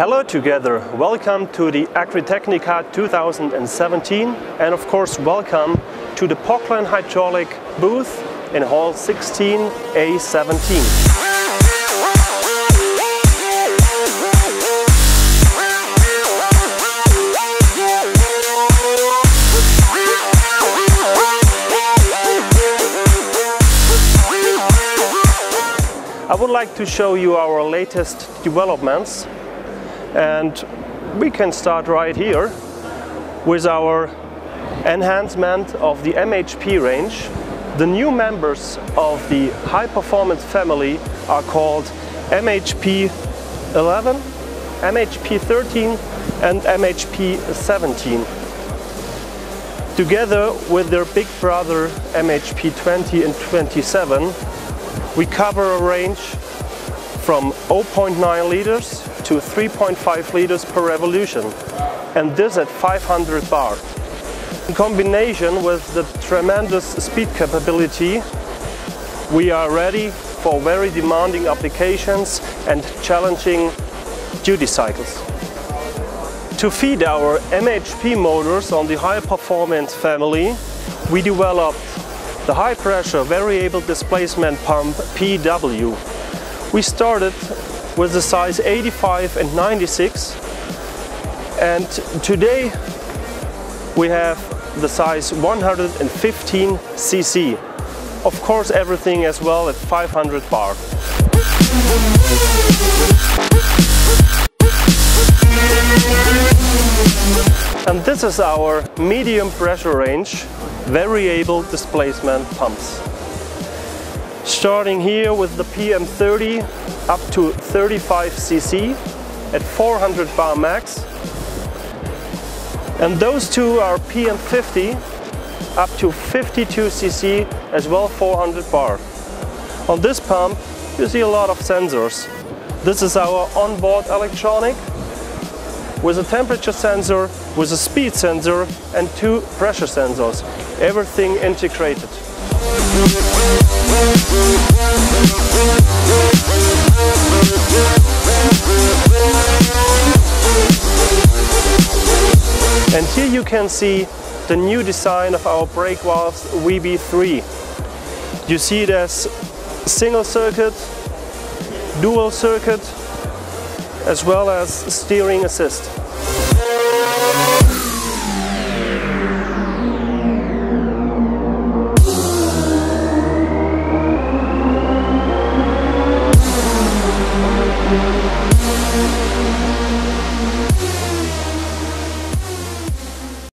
Hello together, welcome to the Agritechnica 2017 and of course welcome to the Poclain Hydraulic booth in Hall 16A17. I would like to show you our latest developments and we can start right here with our enhancement of the MHP range. The new members of the high performance family are called MHP 11, MHP 13 and MHP 17. Together with their big brother MHP 20 and 27 we cover a range from 0.9 liters to 3.5 liters per revolution and this at 500 bar. In combination with the tremendous speed capability we are ready for very demanding applications and challenging duty cycles. To feed our MHP motors on the high performance family we developed the high pressure variable displacement pump PW. We started with the size 85 and 96 and today we have the size 115 cc. Of course everything as well at 500 bar. And this is our medium pressure range variable displacement pumps. Starting here with the PM30 up to 35 cc at 400 bar max. And those two are PM50 up to 52 cc as well 400 bar. On this pump you see a lot of sensors. This is our onboard electronic with a temperature sensor, with a speed sensor and two pressure sensors. Everything integrated. And here you can see the new design of our brake valves VB3. You see it as single circuit, dual circuit, as well as steering assist.